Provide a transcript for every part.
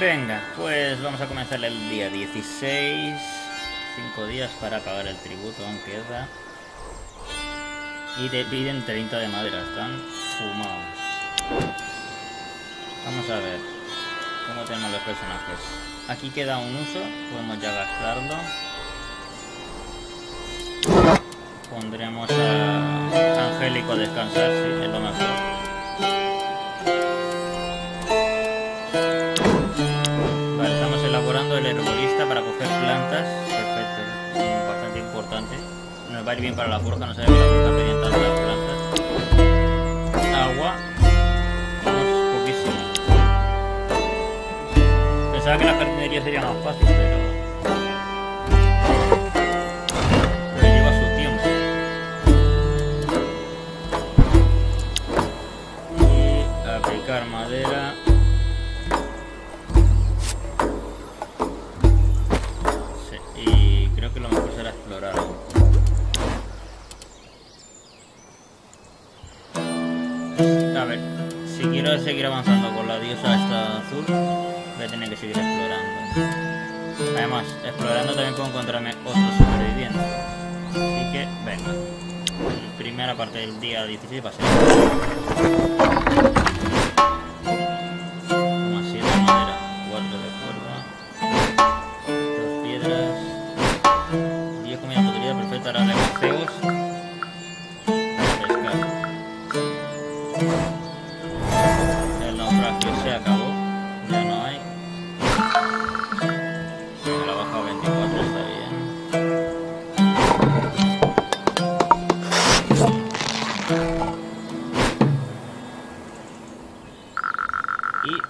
Venga, pues vamos a comenzar el día 16. Cinco días para pagar el tributo, aún queda. Y te piden 30 de madera, están fumados. Vamos a ver cómo tenemos los personajes. Aquí queda un uso, podemos ya gastarlo. Pondremos a Angélico a descansar, sí, es lo mejor. Perfecto, bastante importante. Nos va a ir bien para la forja, no sabía que la forja pedía tantas plantas. Agua. Vamos poquísimo. Pensaba que la jardinería sería más fácil, pero... seguir avanzando con la diosa esta azul, voy a tener que seguir explorando. Además, explorando también puedo encontrarme otros supervivientes. Así que, venga. Primera parte del día 16 va.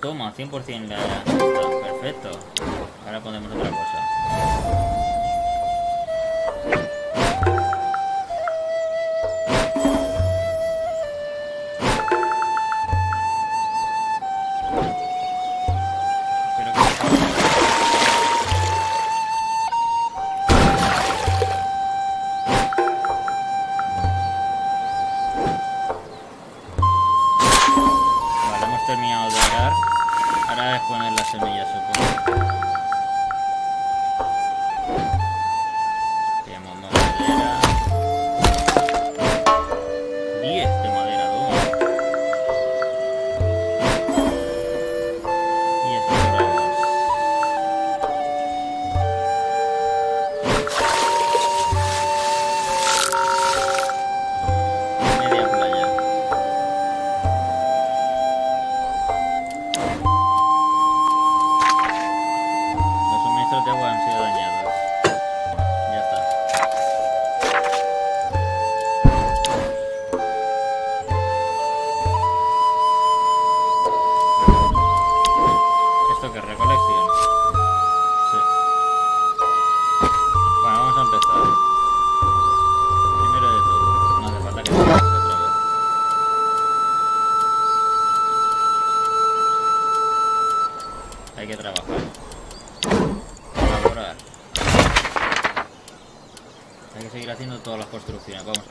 Toma, 100% la... Perfecto. Ahora ponemos otra cosa. para exponer las semillas, supongo.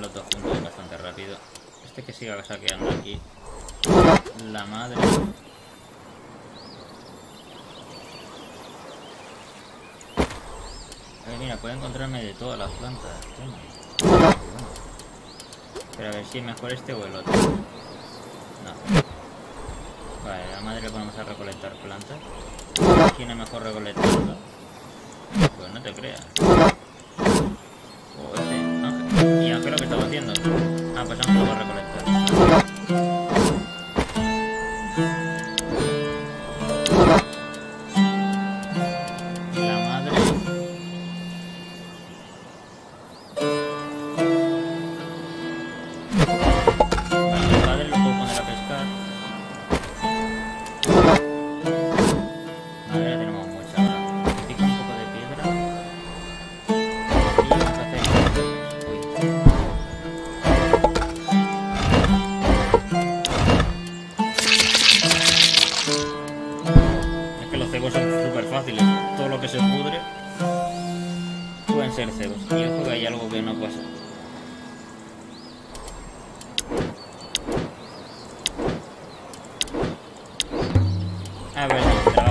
Los dos juntos bastante rápido. Este que siga saqueando aquí. La madre. mira, puede encontrarme de todas las plantas. Pero a ver si es mejor este o el otro. No. Vale, la madre le ponemos a recolectar plantas. ¿Quién es mejor recolectando? Pues no te creas. ¿Y Ángel lo que estaba haciendo? Ah, pues Ángel lo va a recolectar. have a nice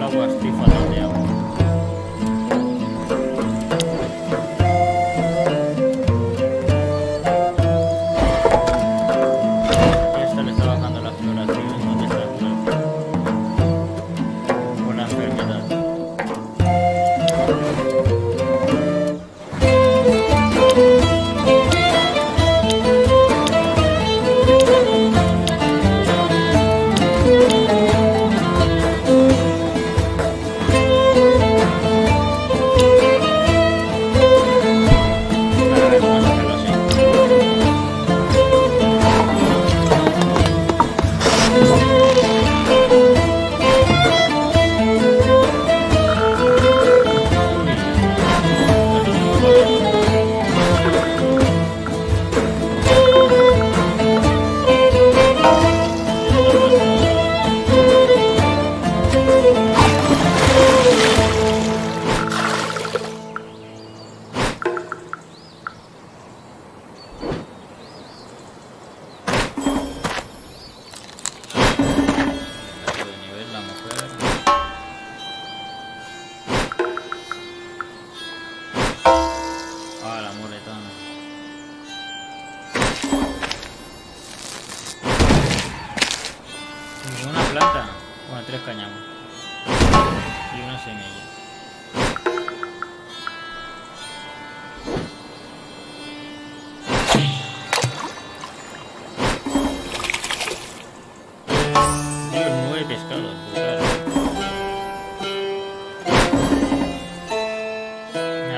lavar, Stefan.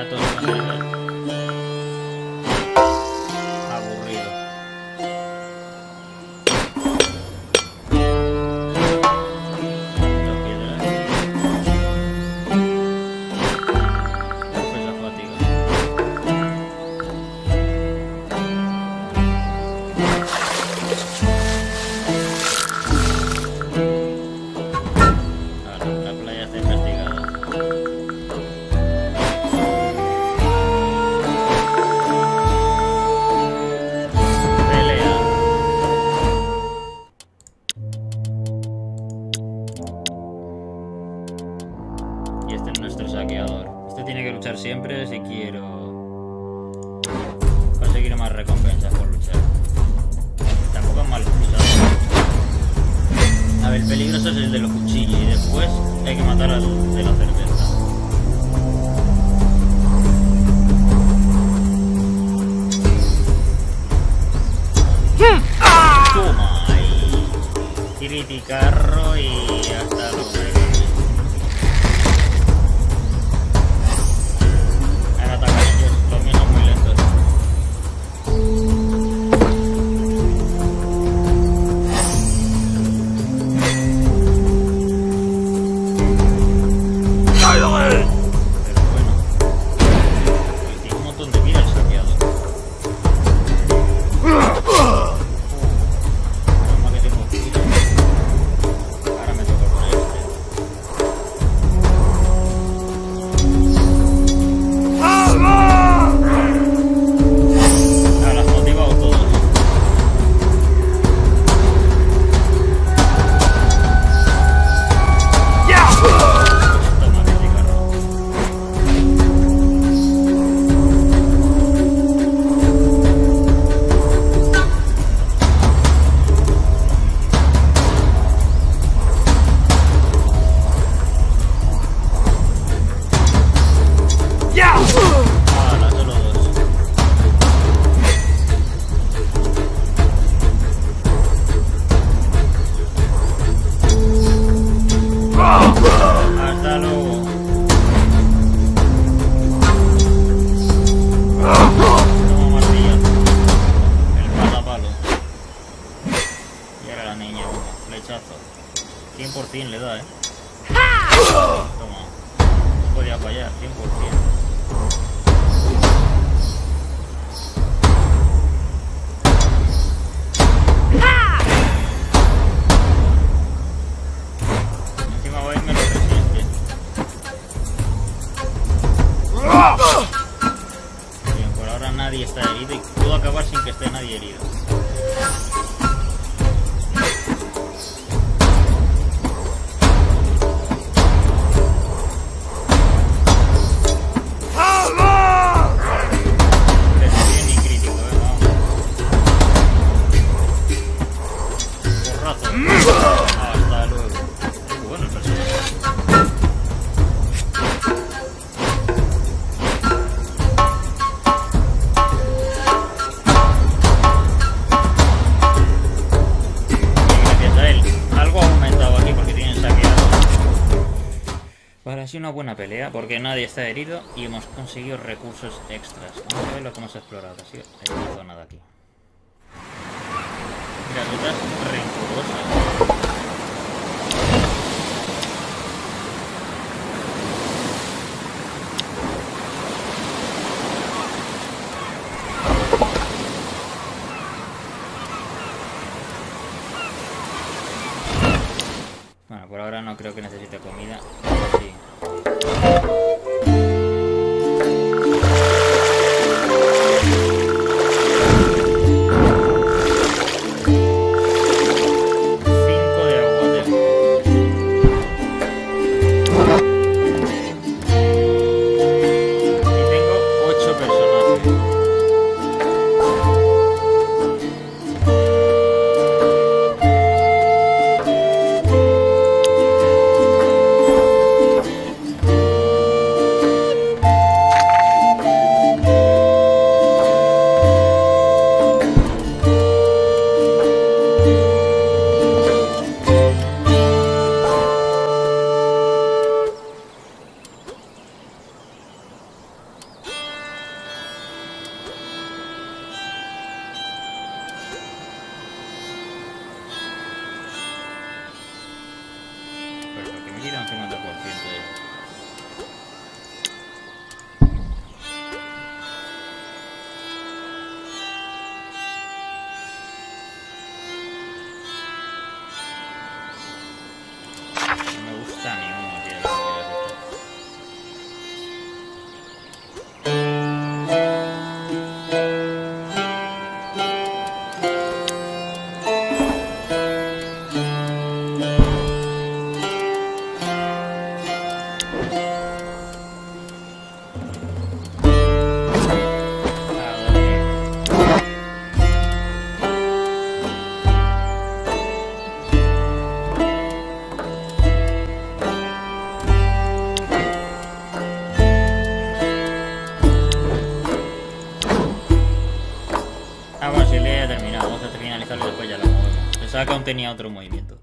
对。siempre si quiero conseguir más recompensas por luchar. Tampoco es mal luchar. A ver, el peligroso es el de los cuchillos y después hay que matar al de la nadie está herido y puedo acabar sin que esté nadie herido. Ha sido una buena pelea porque nadie está herido y hemos conseguido recursos extras. Vamos a ver lo que hemos explorado. Ha sido hay una nada aquí. Rutas rencorosas. Bueno, por ahora no creo que necesite Ah, bueno, si le he terminado, vamos a finalizarlo y después ya lo movemos. Pensaba que aún tenía otro movimiento.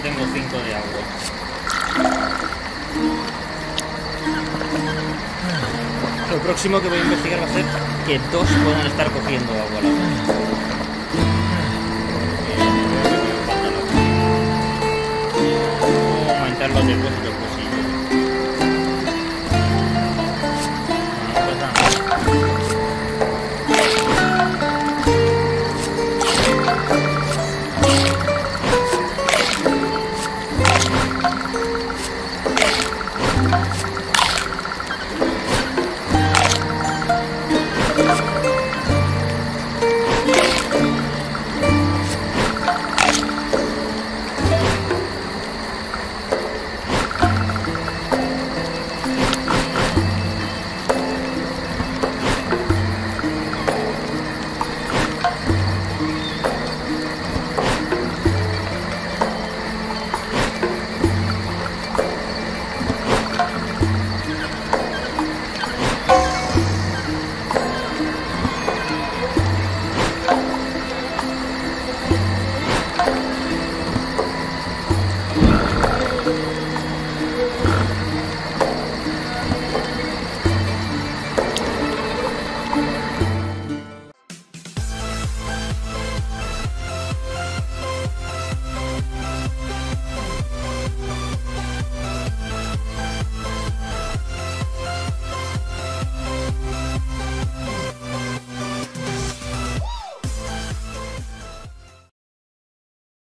Tengo 5 de agua. Lo próximo que voy a investigar va a ser que dos puedan estar cogiendo agua. Falta la- Aumentar los depósitos